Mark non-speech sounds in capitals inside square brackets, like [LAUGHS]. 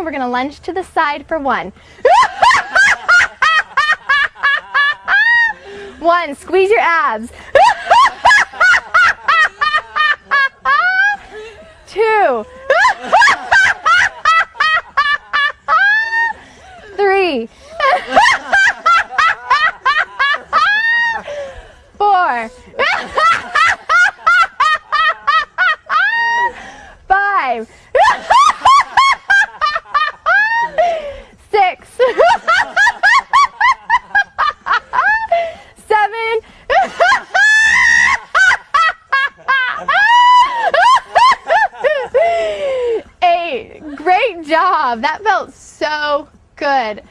running. We're going to lunge to the side for one. [LAUGHS] one, squeeze your abs. [LAUGHS] Two. [LAUGHS] Three. Four. Five. Great job. That felt so good.